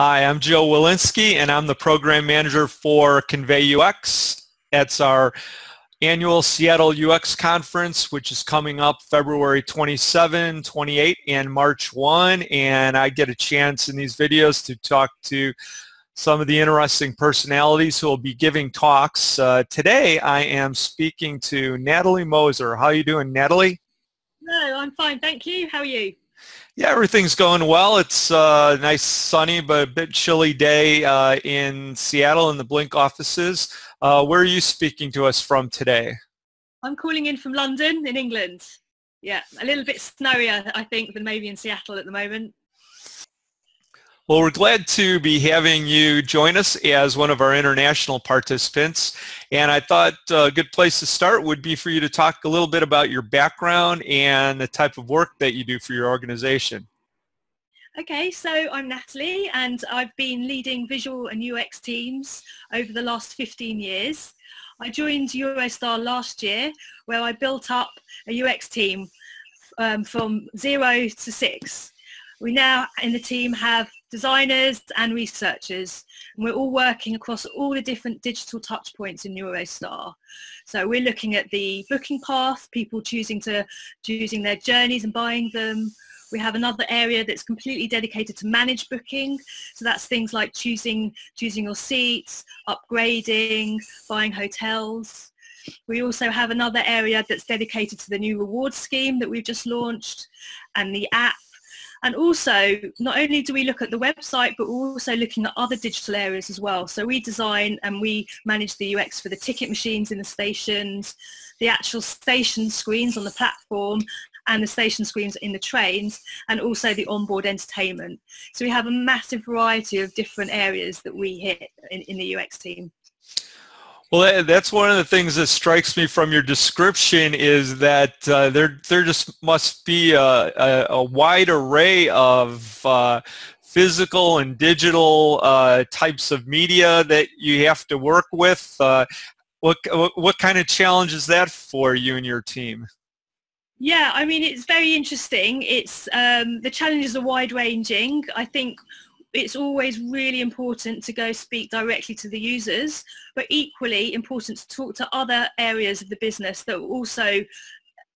Hi, I'm Joe Welinske, and I'm the program manager for Convey UX. It's our annual Seattle UX conference, which is coming up February 27, 28, and March 1. And I get a chance in these videos to talk to some of the interesting personalities who will be giving talks. Uh, today, I am speaking to Natalie Moser. How are you doing, Natalie? No, I'm fine, thank you. How are you? Yeah, everything's going well. It's uh, a nice sunny but a bit chilly day uh, in Seattle in the Blink offices. Uh, where are you speaking to us from today? I'm calling in from London in England. Yeah, a little bit snowier, I think, than maybe in Seattle at the moment. Well, we're glad to be having you join us as one of our international participants. And I thought a good place to start would be for you to talk a little bit about your background and the type of work that you do for your organization. Okay, so I'm Natalie and I've been leading visual and UX teams over the last 15 years. I joined Eurostar last year where I built up a UX team um, from zero to six. We now in the team have designers and researchers. And we're all working across all the different digital touch points in Eurostar. So we're looking at the booking path, people choosing to choosing their journeys and buying them. We have another area that's completely dedicated to managed booking. So that's things like choosing, choosing your seats, upgrading, buying hotels. We also have another area that's dedicated to the new reward scheme that we've just launched and the app and also, not only do we look at the website, but we're also looking at other digital areas as well. So we design and we manage the UX for the ticket machines in the stations, the actual station screens on the platform, and the station screens in the trains, and also the onboard entertainment. So we have a massive variety of different areas that we hit in, in the UX team. Well, that's one of the things that strikes me from your description is that uh, there there just must be a, a, a wide array of uh, physical and digital uh, types of media that you have to work with. Uh, what, what kind of challenge is that for you and your team? Yeah, I mean it's very interesting. It's um, the challenges are wide ranging. I think it's always really important to go speak directly to the users, but equally important to talk to other areas of the business that also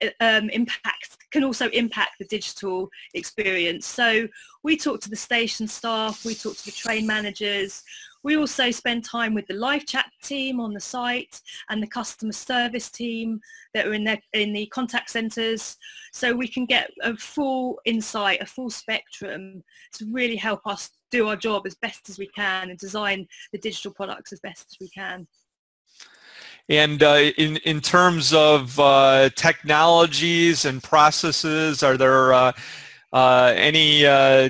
uh, um, impact can also impact the digital experience. So we talk to the station staff, we talk to the train managers, we also spend time with the live chat team on the site and the customer service team that are in, their, in the contact centres so we can get a full insight, a full spectrum to really help us do our job as best as we can and design the digital products as best as we can. And uh, in, in terms of uh, technologies and processes, are there uh, uh any uh,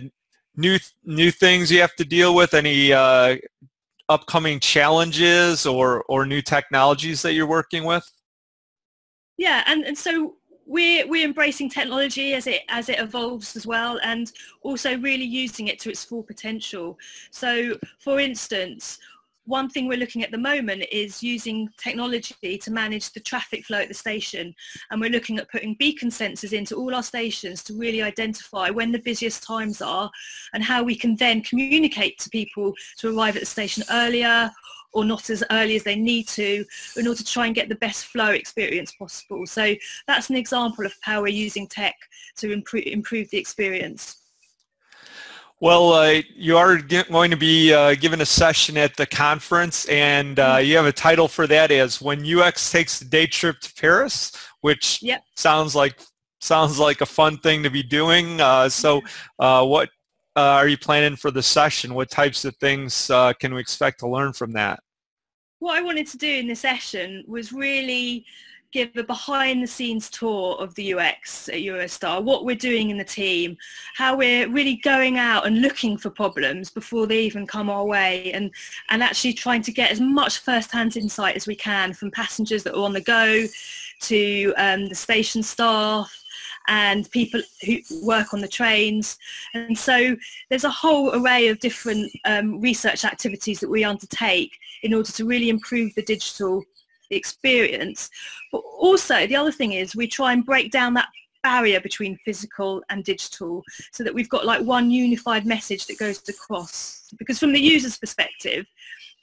new new things you have to deal with? Any uh, upcoming challenges or or new technologies that you're working with? Yeah, and, and so we're we're embracing technology as it as it evolves as well and also really using it to its full potential so for instance one thing we're looking at the moment is using technology to manage the traffic flow at the station and we're looking at putting beacon sensors into all our stations to really identify when the busiest times are and how we can then communicate to people to arrive at the station earlier or not as early as they need to in order to try and get the best flow experience possible. So that's an example of how we're using tech to improve, improve the experience. Well, uh, you are going to be uh, given a session at the conference, and uh, mm-hmm. you have a title for that as "When UX Takes a Day Trip to Paris," which yep. sounds like sounds like a fun thing to be doing. Uh, so, uh, what uh, are you planning for the session? What types of things uh, can we expect to learn from that? What I wanted to do in the session was really give a behind the scenes tour of the UX at Eurostar, what we're doing in the team, how we're really going out and looking for problems before they even come our way and, and actually trying to get as much first-hand insight as we can from passengers that are on the go to um, the station staff, and people who work on the trains. And so there's a whole array of different um, research activities that we undertake in order to really improve the digital experience. But also the other thing is we try and break down that barrier between physical and digital so that we've got like one unified message that goes across. Because from the user's perspective,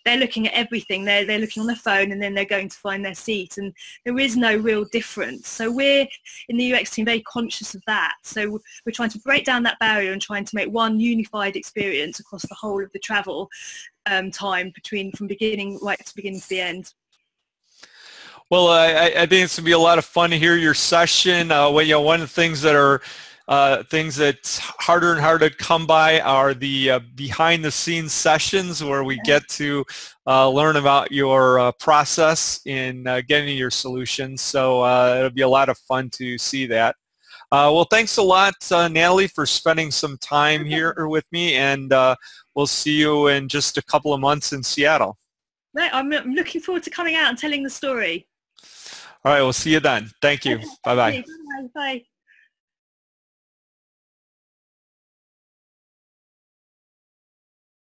they're looking at everything. They're, they're looking on their phone and then they're going to find their seat and there is no real difference. So we're in the UX team very conscious of that. So we're trying to break down that barrier and trying to make one unified experience across the whole of the travel um, time between from beginning right to beginning to the end. Well, I, I think it's going to be a lot of fun to hear your session. Uh, well, you know, one of the things that are uh, things that's harder and harder to come by are the uh, behind the scenes sessions where we get to uh, learn about your uh, process in uh, getting your solutions. So uh, it'll be a lot of fun to see that. well, thanks a lot, Natalie, for spending some time here with me, and we'll see you in just a couple of months in Seattle. Right, I'm looking forward to coming out and telling the story. All right, we'll see you then. Thank you. Bye-bye. Bye. Bye.